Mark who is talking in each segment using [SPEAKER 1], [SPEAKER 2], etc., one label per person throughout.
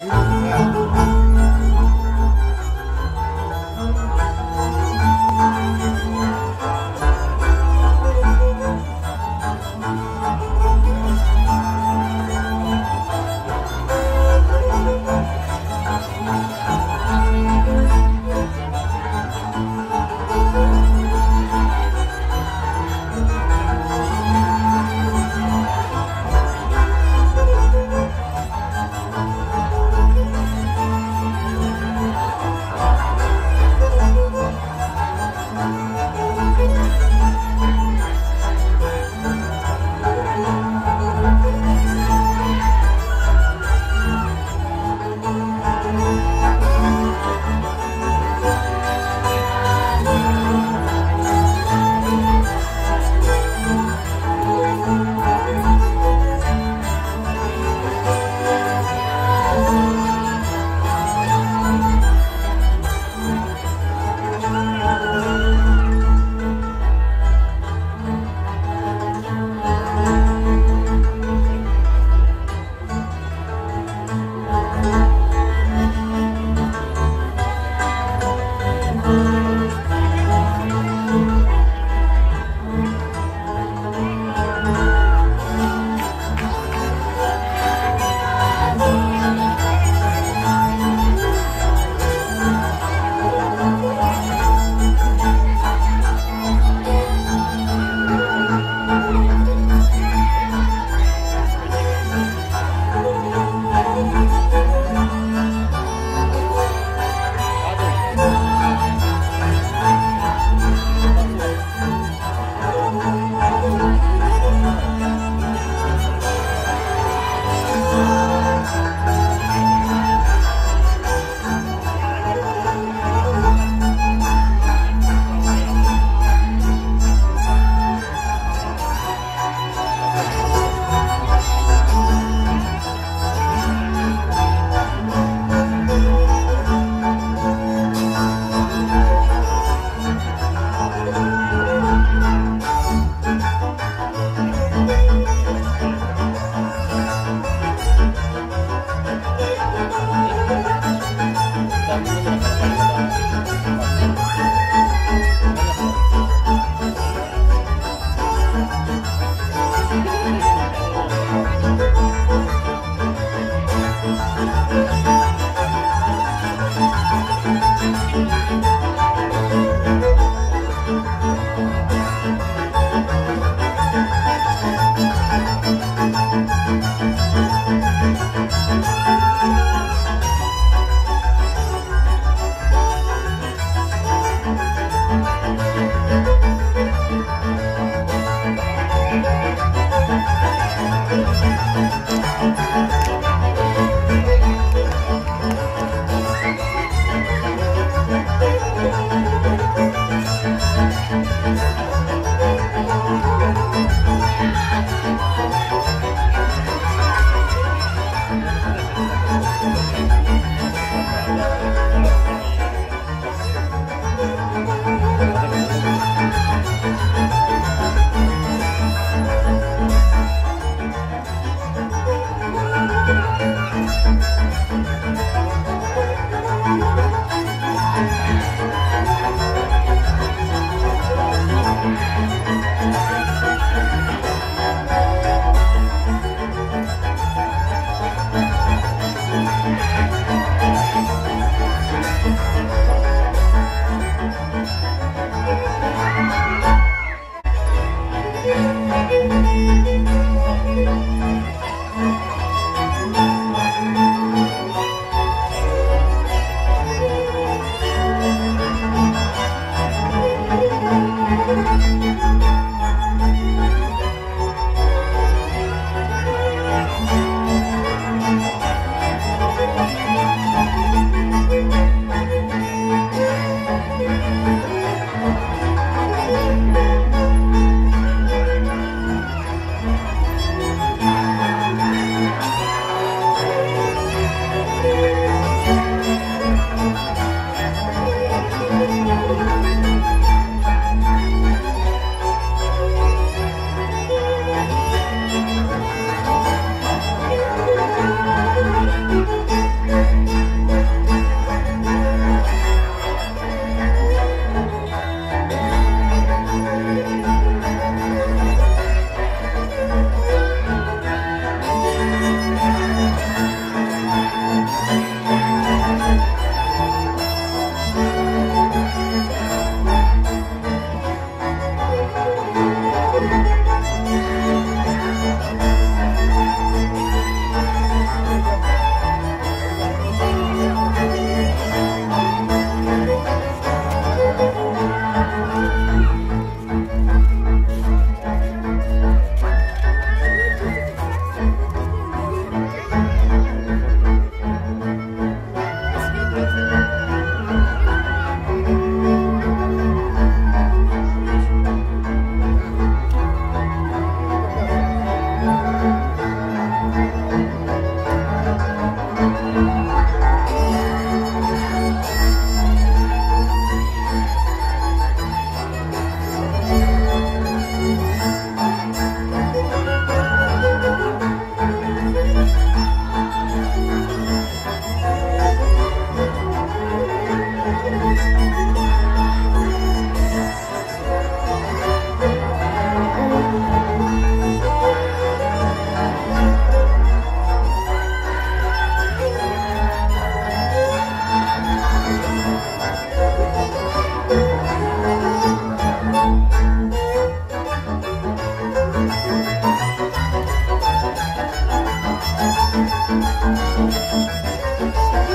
[SPEAKER 1] 哎。Música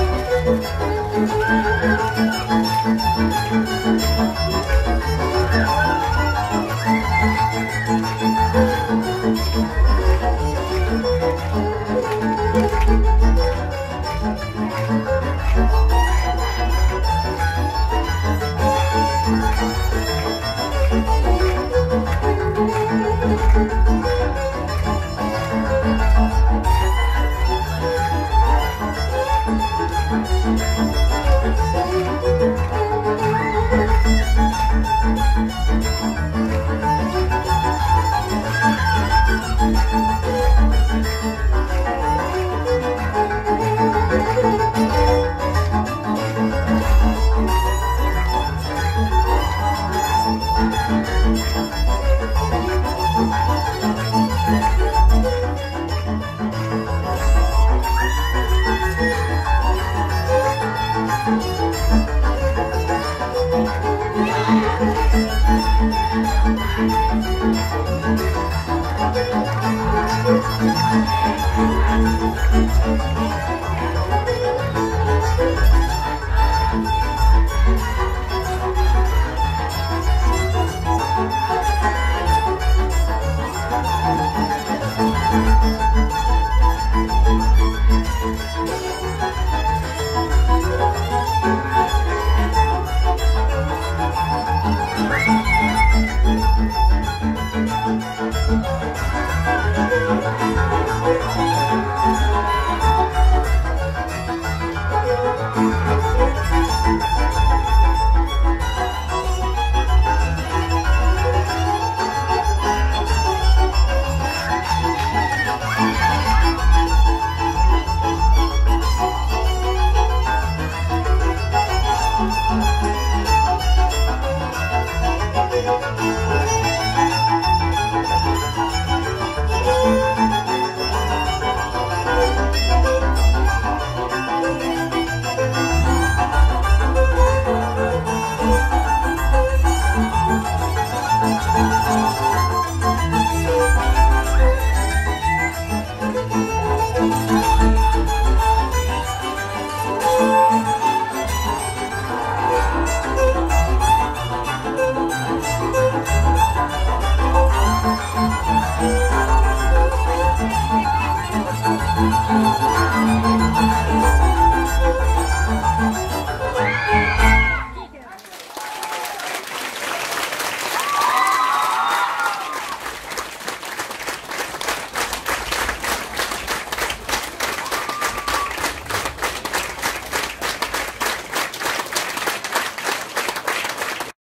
[SPEAKER 1] Thank you.